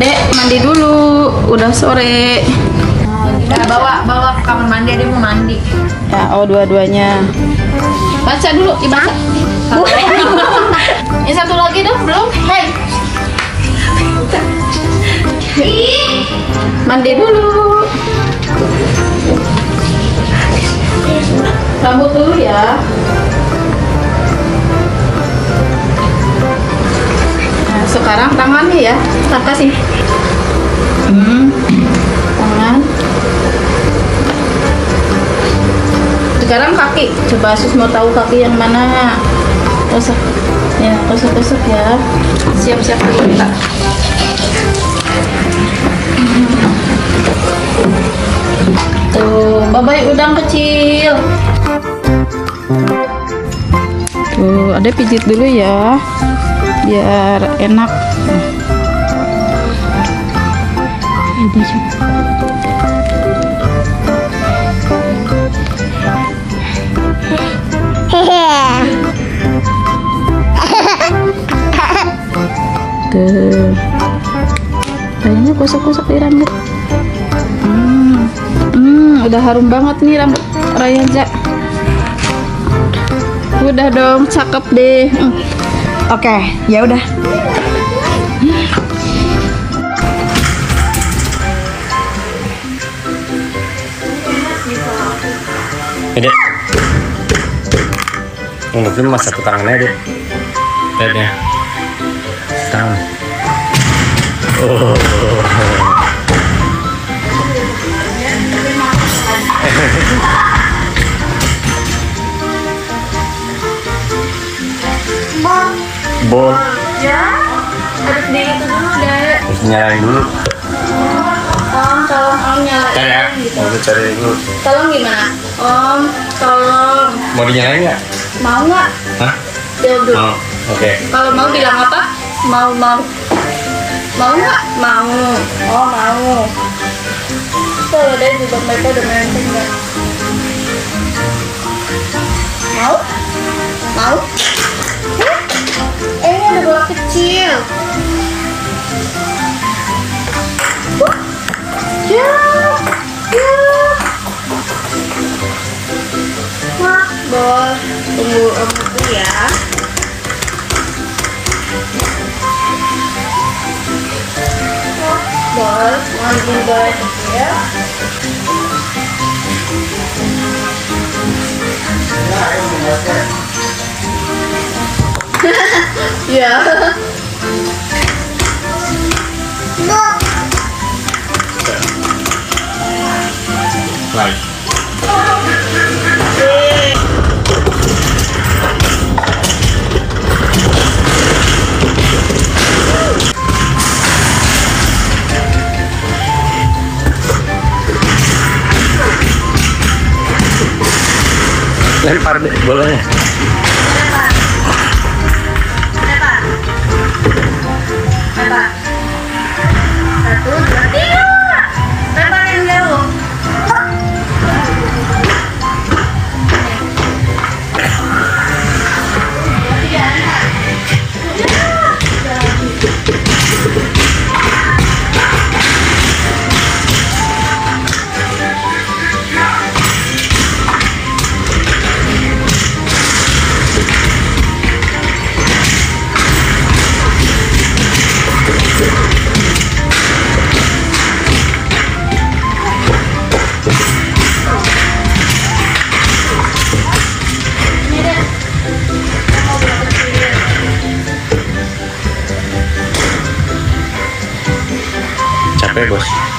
Dek, mandi dulu. Udah sore. Nah, bawa bawa ke kamar mandi dia mau mandi. Ya, oh dua-duanya. Baca dulu, dibaca. Ini satu lagi dong, belum? Hei. Mandi dulu. Rambut dulu ya. Sekarang tangannya ya. Ntar kasih. Hmm. Tangan. Sekarang kaki. Coba Sus mau tahu kaki yang mana. Usah. Ya, tusuk-tusuk ya. Siap-siap dulu. Tuh, babai udang kecil. Tuh, ada pijit dulu ya. Biar enak. Ini. Tuh. Kayaknya gosok-gosok di rambut. Hmm. Hmm, udah harum banget nih rambut Rayaza. Udah dong, cakep deh. Hmm. Oke, ya udah. Ini. Mungkin mas satu tangannya deh. Lihat ya. Tangan. Oh. Bol. Harus di itu dulu deh. Terus nyalain dulu. Om, tolong Om nyalain. Cari ya. Mau gue cari dulu. Tolong gimana? Om, tolong. Mau dinyalain nggak? Mau nggak? Hah? Jawab dulu. Mau. Oke. Kalau mau bilang apa? Mau, mau. Mau nggak? Mau. Oh, mau. Kalau deh juga mereka udah main nggak? Mau? Mau? Bol, mau bikin bola kecil. Ya. Lagi. Lempar deh bolanya. Capek bos.